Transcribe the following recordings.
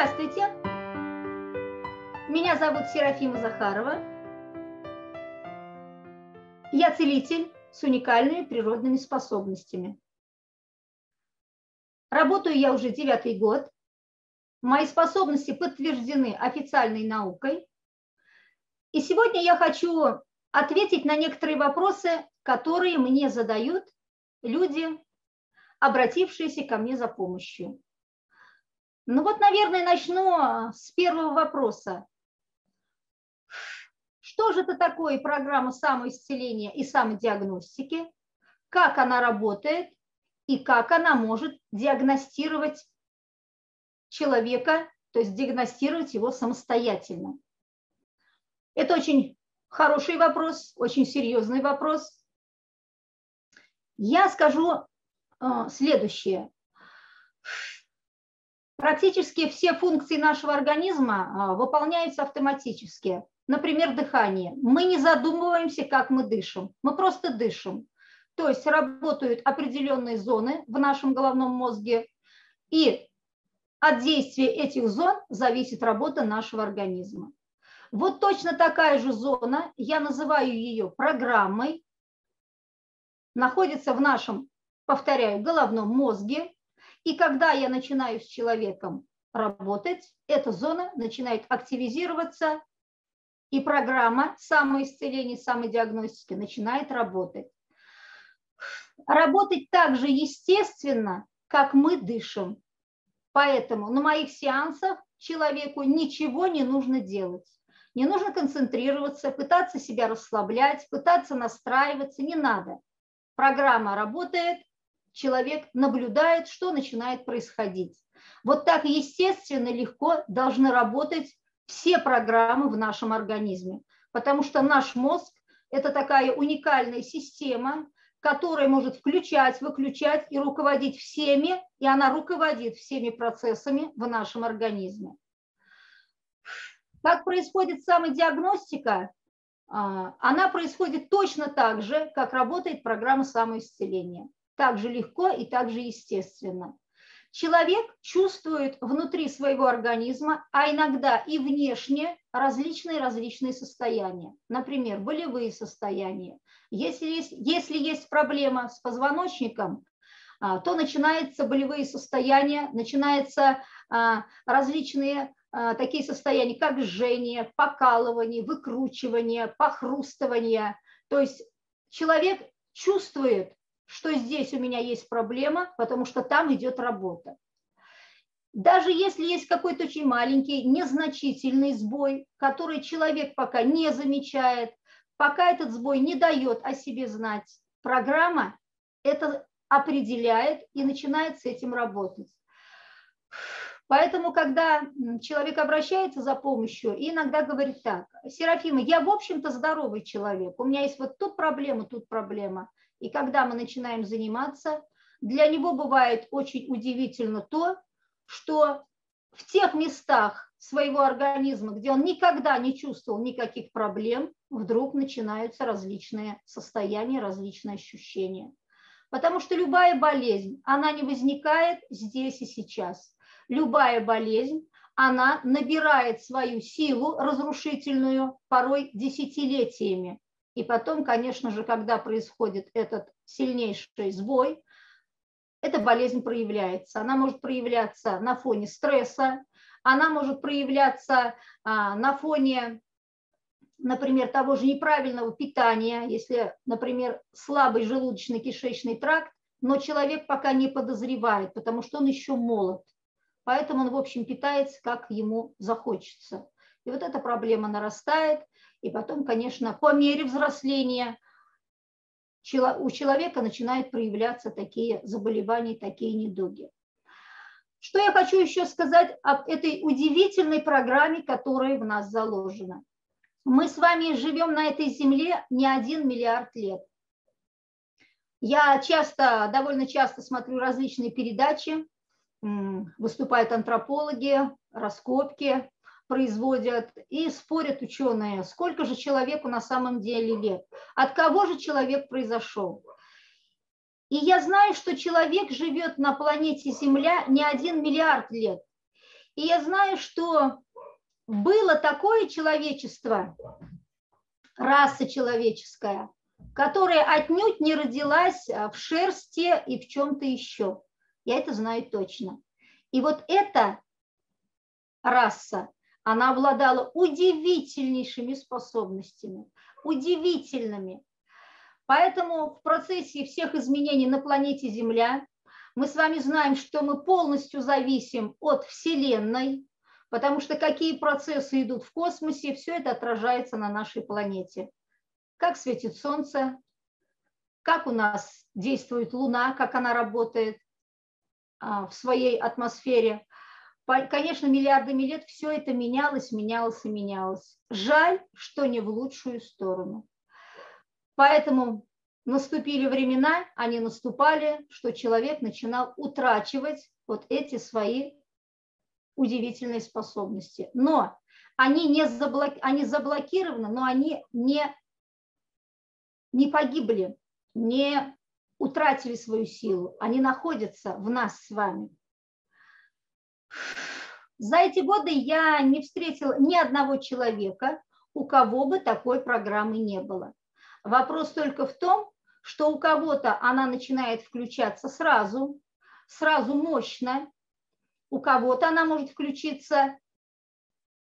Здравствуйте. Меня зовут Серафима Захарова. Я целитель с уникальными природными способностями. Работаю я уже девятый год. Мои способности подтверждены официальной наукой. И сегодня я хочу ответить на некоторые вопросы, которые мне задают люди, обратившиеся ко мне за помощью. Ну вот, наверное, начну а, с первого вопроса. Что же это такое программа самоисцеления и самодиагностики? Как она работает и как она может диагностировать человека, то есть диагностировать его самостоятельно? Это очень хороший вопрос, очень серьезный вопрос. Я скажу а, следующее. Практически все функции нашего организма а, выполняются автоматически. Например, дыхание. Мы не задумываемся, как мы дышим. Мы просто дышим. То есть работают определенные зоны в нашем головном мозге, и от действия этих зон зависит работа нашего организма. Вот точно такая же зона, я называю ее программой, находится в нашем, повторяю, головном мозге, и когда я начинаю с человеком работать, эта зона начинает активизироваться, и программа самоисцеления, самодиагностики начинает работать. Работать так же естественно, как мы дышим. Поэтому на моих сеансах человеку ничего не нужно делать. Не нужно концентрироваться, пытаться себя расслаблять, пытаться настраиваться, не надо. Программа работает, человек наблюдает, что начинает происходить. Вот так естественно, легко должны работать все программы в нашем организме, потому что наш мозг – это такая уникальная система, которая может включать, выключать и руководить всеми, и она руководит всеми процессами в нашем организме. Как происходит самодиагностика? А, она происходит точно так же, как работает программа самоисцеления так же легко и так же естественно. Человек чувствует внутри своего организма, а иногда и внешне различные-различные состояния. Например, болевые состояния. Если есть, если есть проблема с позвоночником, а, то начинаются болевые состояния, начинаются а, различные а, такие состояния, как жжение, покалывание, выкручивание, похрустывание. То есть человек чувствует что здесь у меня есть проблема, потому что там идет работа. Даже если есть какой-то очень маленький, незначительный сбой, который человек пока не замечает, пока этот сбой не дает о себе знать, программа это определяет и начинает с этим работать. Поэтому, когда человек обращается за помощью и иногда говорит так, Серафима, я в общем-то здоровый человек, у меня есть вот тут проблема, тут проблема. И когда мы начинаем заниматься, для него бывает очень удивительно то, что в тех местах своего организма, где он никогда не чувствовал никаких проблем, вдруг начинаются различные состояния, различные ощущения. Потому что любая болезнь, она не возникает здесь и сейчас. Любая болезнь, она набирает свою силу разрушительную порой десятилетиями. И потом, конечно же, когда происходит этот сильнейший сбой, эта болезнь проявляется. Она может проявляться на фоне стресса, она может проявляться а, на фоне, например, того же неправильного питания, если, например, слабый желудочно-кишечный тракт, но человек пока не подозревает, потому что он еще молод. Поэтому он, в общем, питается, как ему захочется. И вот эта проблема нарастает, и потом, конечно, по мере взросления у человека начинают проявляться такие заболевания, такие недуги. Что я хочу еще сказать об этой удивительной программе, которая в нас заложена. Мы с вами живем на этой земле не один миллиард лет. Я часто, довольно часто смотрю различные передачи, выступают антропологи, раскопки, производят, и спорят ученые, сколько же человеку на самом деле лет, от кого же человек произошел. И я знаю, что человек живет на планете Земля не один миллиард лет. И я знаю, что было такое человечество, раса человеческая, которая отнюдь не родилась а, в шерсти и в чем-то еще. Я это знаю точно. И вот эта раса, она обладала удивительнейшими способностями, удивительными. Поэтому в процессе всех изменений на планете Земля мы с вами знаем, что мы полностью зависим от Вселенной, потому что какие процессы идут в космосе, все это отражается на нашей планете. Как светит Солнце, как у нас действует Луна, как она работает а, в своей атмосфере. Конечно, миллиардами лет все это менялось, менялось и менялось. Жаль, что не в лучшую сторону. Поэтому наступили времена, они наступали, что человек начинал утрачивать вот эти свои удивительные способности. Но они, не заблок... они заблокированы, но они не, не погибли, не утратили свою силу. Они находятся в нас с вами. За эти годы я не встретила ни одного человека, у кого бы такой программы не было. Вопрос только в том, что у кого-то она начинает включаться сразу, сразу мощно, у кого-то она может включиться,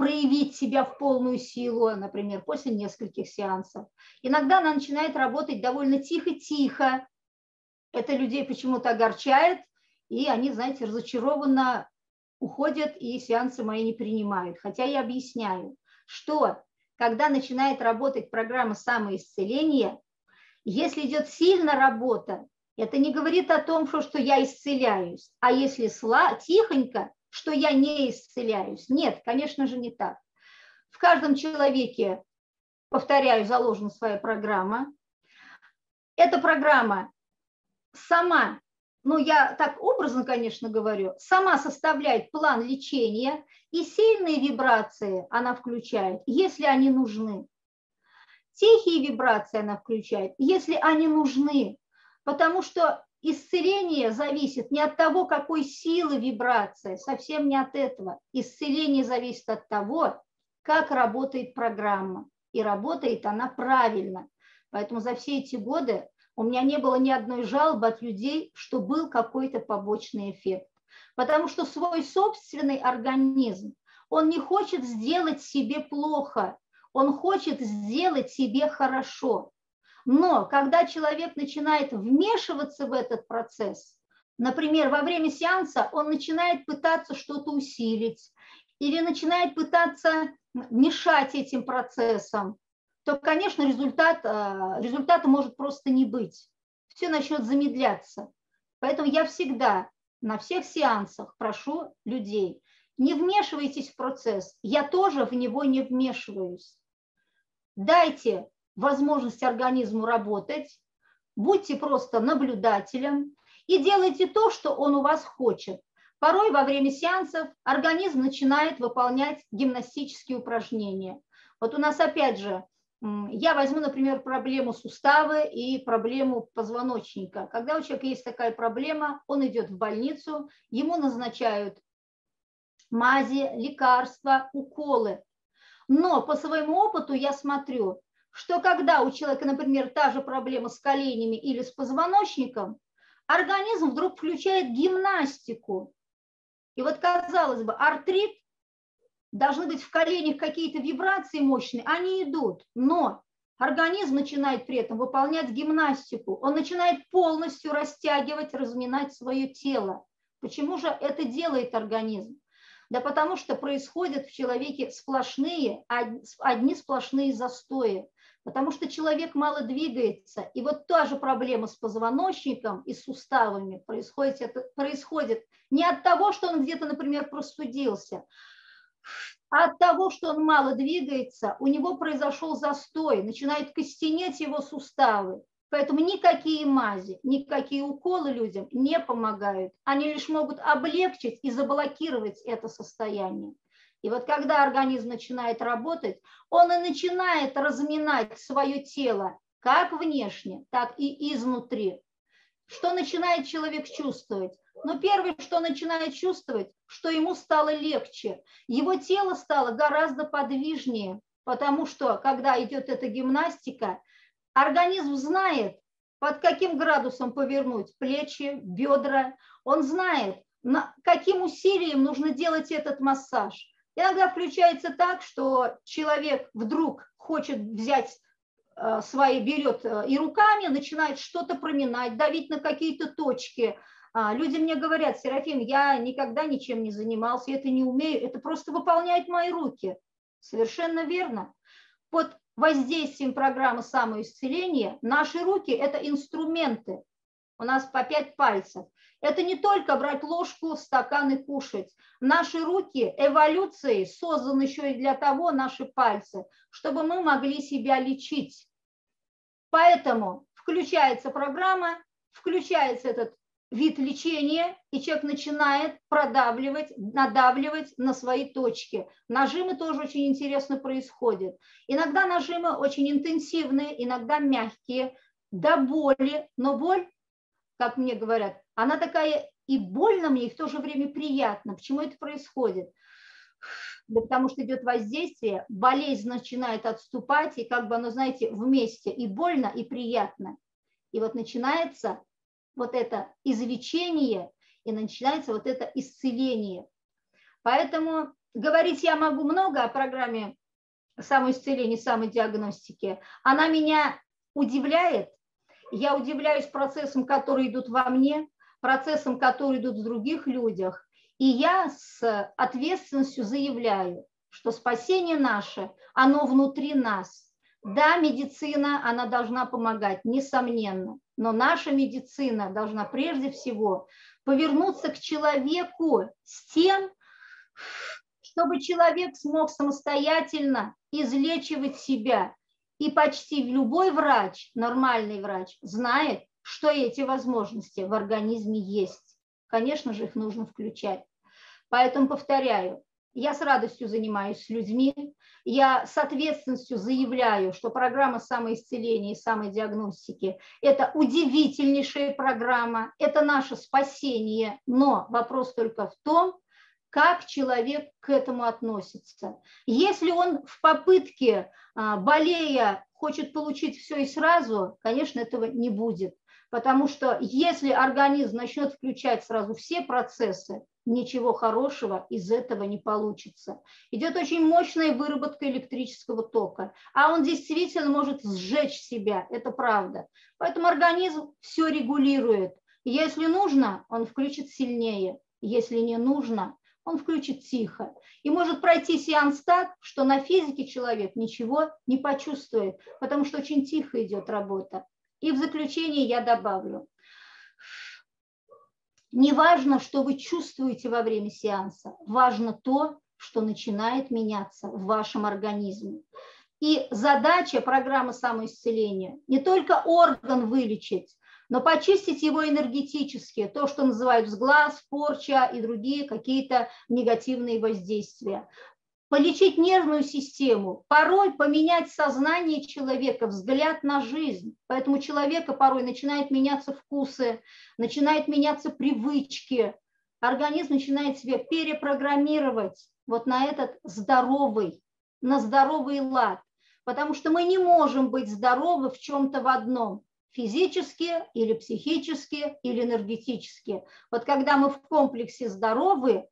проявить себя в полную силу, например, после нескольких сеансов. Иногда она начинает работать довольно тихо-тихо. Это людей почему-то огорчает, и они, знаете, разочарованно уходят и сеансы мои не принимают. Хотя я объясняю, что когда начинает работать программа самоисцеления, если идет сильно работа, это не говорит о том, что, что я исцеляюсь, а если сла, тихонько, что я не исцеляюсь. Нет, конечно же, не так. В каждом человеке, повторяю, заложена своя программа. Эта программа сама ну я так образно, конечно, говорю, сама составляет план лечения, и сильные вибрации она включает, если они нужны. Тихие вибрации она включает, если они нужны, потому что исцеление зависит не от того, какой силы вибрация, совсем не от этого. Исцеление зависит от того, как работает программа. И работает она правильно. Поэтому за все эти годы у меня не было ни одной жалобы от людей, что был какой-то побочный эффект. Потому что свой собственный организм, он не хочет сделать себе плохо, он хочет сделать себе хорошо. Но когда человек начинает вмешиваться в этот процесс, например, во время сеанса он начинает пытаться что-то усилить или начинает пытаться мешать этим процессам, то, конечно, результат, э, результата может просто не быть. Все начнет замедляться. Поэтому я всегда на всех сеансах прошу людей, не вмешивайтесь в процесс, я тоже в него не вмешиваюсь. Дайте возможность организму работать, будьте просто наблюдателем и делайте то, что он у вас хочет. Порой во время сеансов организм начинает выполнять гимнастические упражнения. Вот у нас опять же я возьму, например, проблему суставы и проблему позвоночника. Когда у человека есть такая проблема, он идет в больницу, ему назначают мази, лекарства, уколы. Но по своему опыту я смотрю, что когда у человека, например, та же проблема с коленями или с позвоночником, организм вдруг включает гимнастику. И вот, казалось бы, артрит должны быть в коленях какие-то вибрации мощные, они идут, но организм начинает при этом выполнять гимнастику, он начинает полностью растягивать, разминать свое тело. Почему же это делает организм? Да потому что происходят в человеке сплошные, одни сплошные застои, потому что человек мало двигается. И вот та же проблема с позвоночником и суставами происходит, происходит не от того, что он где-то, например, простудился, от того, что он мало двигается, у него произошел застой, начинают костенеть его суставы. Поэтому никакие мази, никакие уколы людям не помогают. Они лишь могут облегчить и заблокировать это состояние. И вот когда организм начинает работать, он и начинает разминать свое тело как внешне, так и изнутри. Что начинает человек чувствовать? Но первое, что начинает чувствовать, что ему стало легче. Его тело стало гораздо подвижнее, потому что, когда идет эта гимнастика, организм знает, под каким градусом повернуть плечи, бедра. Он знает, на каким усилием нужно делать этот массаж. Иногда включается так, что человек вдруг хочет взять э, свои, берет э, и руками начинает что-то проминать, давить на какие-то точки. А, люди мне говорят, Серафим, я никогда ничем не занимался, это не умею, это просто выполняют мои руки. Совершенно верно. Под воздействием программы самоисцеления наши руки – это инструменты. У нас по пять пальцев. Это не только брать ложку, стакан и кушать. Наши руки эволюцией созданы еще и для того, наши пальцы, чтобы мы могли себя лечить. Поэтому включается программа, включается этот вид лечения, и человек начинает продавливать, надавливать на свои точки. Нажимы тоже очень интересно происходят. Иногда нажимы очень интенсивные, иногда мягкие, до боли, но боль, как мне говорят, она такая и больно мне, и в то же время приятно. Почему это происходит? Да потому что идет воздействие, болезнь начинает отступать, и как бы оно, знаете, вместе и больно, и приятно. И вот начинается вот это излечение, и начинается вот это исцеление. Поэтому говорить я могу много о программе самоисцеления, самодиагностики. Она меня удивляет. Я удивляюсь процессам, которые идут во мне, процессам, которые идут в других людях. И я с ответственностью заявляю, что спасение наше, оно внутри нас. Да, медицина, она должна помогать, несомненно, но наша медицина должна прежде всего повернуться к человеку с тем, чтобы человек смог самостоятельно излечивать себя. И почти любой врач, нормальный врач, знает, что эти возможности в организме есть. Конечно же, их нужно включать. Поэтому повторяю, я с радостью занимаюсь с людьми, я с ответственностью заявляю, что программа самоисцеления и самодиагностики – это удивительнейшая программа, это наше спасение, но вопрос только в том, как человек к этому относится. Если он в попытке, а, болея, хочет получить все и сразу, конечно, этого не будет. Потому что если организм начнет включать сразу все процессы, ничего хорошего из этого не получится. Идет очень мощная выработка электрического тока, а он действительно может сжечь себя, это правда. Поэтому организм все регулирует. Если нужно, он включит сильнее, если не нужно, он включит тихо. И может пройти сеанс так, что на физике человек ничего не почувствует, потому что очень тихо идет работа. И в заключение я добавлю. Не важно, что вы чувствуете во время сеанса, важно то, что начинает меняться в вашем организме. И задача программы самоисцеления не только орган вылечить, но почистить его энергетически, то, что называют взглаз, порча и другие какие-то негативные воздействия полечить нервную систему, порой поменять сознание человека, взгляд на жизнь. Поэтому у человека порой начинают меняться вкусы, начинают меняться привычки, организм начинает себя перепрограммировать вот на этот здоровый, на здоровый лад. Потому что мы не можем быть здоровы в чем-то в одном физически или психически или энергетически. Вот когда мы в комплексе здоровы,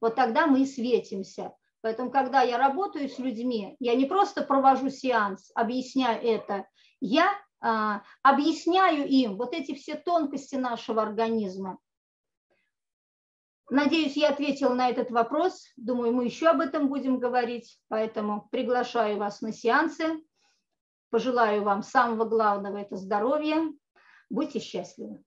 вот тогда мы и светимся. Поэтому, когда я работаю с людьми, я не просто провожу сеанс, объясняю это, я а, объясняю им вот эти все тонкости нашего организма. Надеюсь, я ответила на этот вопрос. Думаю, мы еще об этом будем говорить. Поэтому приглашаю вас на сеансы. Пожелаю вам самого главного – это здоровья. Будьте счастливы.